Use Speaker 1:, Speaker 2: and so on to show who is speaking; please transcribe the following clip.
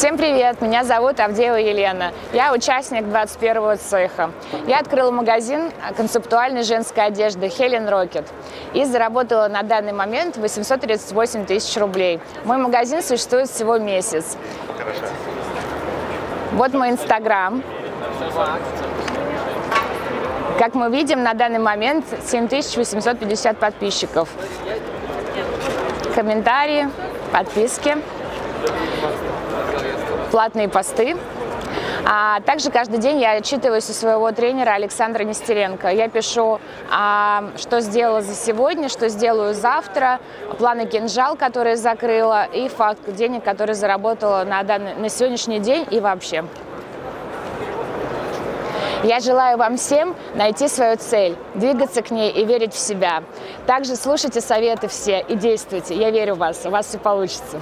Speaker 1: Всем привет! Меня зовут Авдеева Елена. Я участник 21-го цеха. Я открыла магазин концептуальной женской одежды Helen Rocket и заработала на данный момент 838 тысяч рублей. Мой магазин существует всего месяц. Вот мой инстаграм. Как мы видим, на данный момент 7850 подписчиков. Комментарии, подписки платные посты. А также каждый день я отчитываюсь у своего тренера Александра Нестеренко. Я пишу, а, что сделала за сегодня, что сделаю завтра, планы кинжал, которые закрыла, и факт денег, которые заработала на, данный, на сегодняшний день и вообще. Я желаю вам всем найти свою цель, двигаться к ней и верить в себя. Также слушайте советы все и действуйте. Я верю в вас, у вас все получится.